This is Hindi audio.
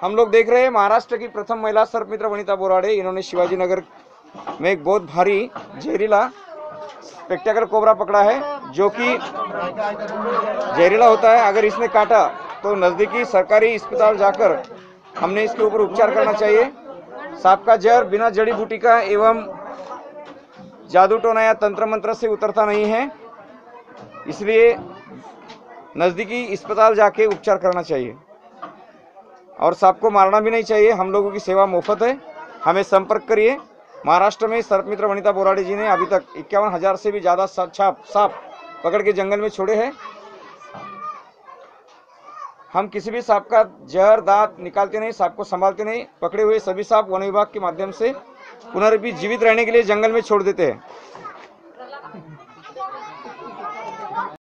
हम लोग देख रहे हैं महाराष्ट्र की प्रथम महिला सर्पमित्र वनिता बोराड़े। इन्होंने शिवाजी नगर में एक बहुत भारी जहरीला स्पेक्टेकल कोबरा पकड़ा है, जो कि जहरीला होता है। अगर इसने काटा तो नज़दीकी सरकारी अस्पताल जाकर हमने इसके ऊपर उपचार करना चाहिए। सांप का जहर बिना जड़ी बूटी का एवं जादू टोना या तंत्र मंत्र से उतरता नहीं है। इसलिए नज़दीकी अस्पताल जाके उपचार करना चाहिए। और सांप को मारना भी नहीं चाहिए। हम लोगों की सेवा मुफ़्त है। हमें संपर्क करिए। महाराष्ट्र में सर्पमित्र वनिता बोराडी जी ने अभी तक इक्यावन हज़ार से भी ज़्यादा छाप सांप पकड़ के जंगल में छोड़े हैं। हम किसी भी सांप का जहर, दांत निकालते नहीं, सांप को संभालते नहीं। पकड़े हुए सभी सांप वन विभाग के माध्यम से पुनर्भी जीवित रहने के लिए जंगल में छोड़ देते हैं।